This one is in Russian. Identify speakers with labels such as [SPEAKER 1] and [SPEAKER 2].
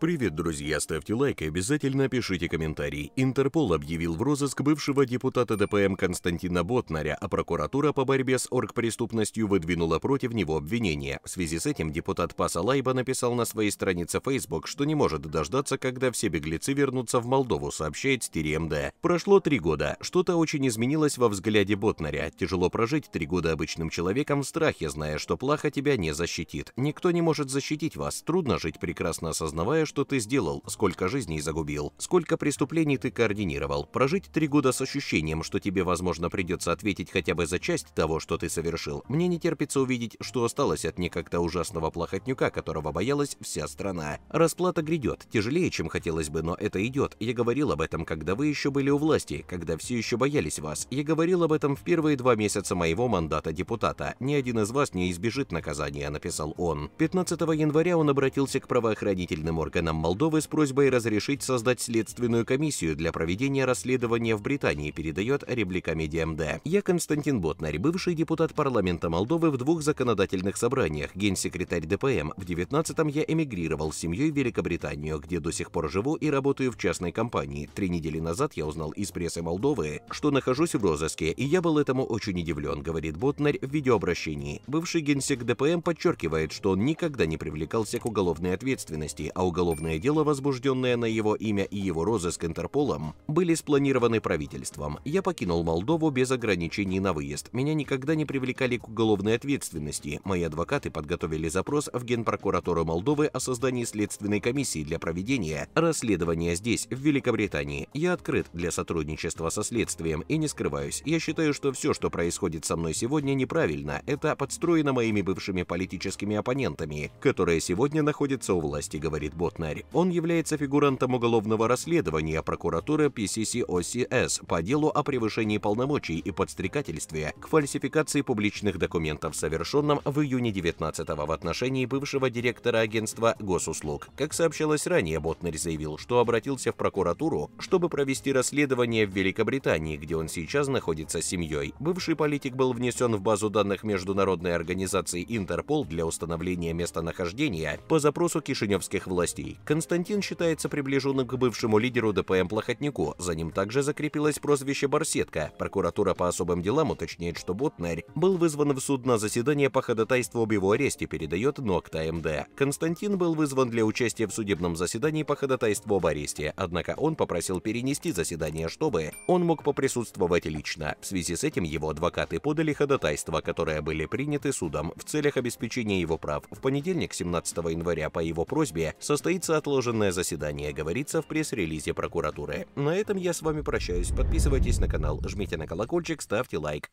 [SPEAKER 1] Привет, друзья! Ставьте лайк и обязательно пишите комментарий. Интерпол объявил в розыск бывшего депутата ДПМ Константина Ботнаря, а прокуратура по борьбе с оргпреступностью выдвинула против него обвинения. В связи с этим депутат Паса Лайба написал на своей странице Facebook, что не может дождаться, когда все беглецы вернутся в Молдову, сообщает Стири МД. Прошло три года. Что-то очень изменилось во взгляде Ботнаря. Тяжело прожить три года обычным человеком в страхе, зная, что плаха тебя не защитит. Никто не может защитить вас. Трудно жить, прекрасно осознавая, что ты сделал, сколько жизней загубил, сколько преступлений ты координировал. Прожить три года с ощущением, что тебе, возможно, придется ответить хотя бы за часть того, что ты совершил, мне не терпится увидеть, что осталось от некогда ужасного плохотнюка, которого боялась вся страна. Расплата грядет, тяжелее, чем хотелось бы, но это идет. Я говорил об этом, когда вы еще были у власти, когда все еще боялись вас. Я говорил об этом в первые два месяца моего мандата депутата. Ни один из вас не избежит наказания, написал он. 15 января он обратился к правоохранительным органам органам Молдовы с просьбой разрешить создать следственную комиссию для проведения расследования в Британии, передает Реблика Медиа МД. Я Константин Ботнарь, бывший депутат парламента Молдовы в двух законодательных собраниях, генсекретарь ДПМ. В 19-м я эмигрировал с семьей в Великобританию, где до сих пор живу и работаю в частной компании. Три недели назад я узнал из прессы Молдовы, что нахожусь в розыске, и я был этому очень удивлен, говорит Ботнарь в видеообращении. Бывший генсек ДПМ подчеркивает, что он никогда не привлекался к уголовной ответственности, а уголовная уголовное дело, возбужденное на его имя и его розыск Интерполом, были спланированы правительством. Я покинул Молдову без ограничений на выезд. Меня никогда не привлекали к уголовной ответственности. Мои адвокаты подготовили запрос в Генпрокуратуру Молдовы о создании следственной комиссии для проведения расследования здесь, в Великобритании. Я открыт для сотрудничества со следствием и не скрываюсь. Я считаю, что все, что происходит со мной сегодня, неправильно. Это подстроено моими бывшими политическими оппонентами, которые сегодня находятся у власти, говорит Бот. Ботнарь. Он является фигурантом уголовного расследования прокуратуры PCC-OCS по делу о превышении полномочий и подстрекательстве к фальсификации публичных документов, совершенном в июне 19 в отношении бывшего директора агентства госуслуг. Как сообщалось ранее, Ботнарь заявил, что обратился в прокуратуру, чтобы провести расследование в Великобритании, где он сейчас находится с семьей. Бывший политик был внесен в базу данных международной организации Интерпол для установления местонахождения по запросу кишиневских властей России. Константин считается приближенным к бывшему лидеру ДПМ Плохотнику. За ним также закрепилось прозвище «Барсетка». Прокуратура по особым делам уточняет, что Ботнарь был вызван в суд на заседание по ходатайству об его аресте, передает Нокта МД. Константин был вызван для участия в судебном заседании по ходатайству об аресте, однако он попросил перенести заседание, чтобы он мог поприсутствовать лично. В связи с этим его адвокаты подали ходатайства, которые были приняты судом в целях обеспечения его прав. В понедельник, 17 января, по его просьбе состоится состоится отложенное заседание, говорится в пресс-релизе прокуратуры. На этом я с вами прощаюсь. Подписывайтесь на канал, жмите на колокольчик, ставьте лайк.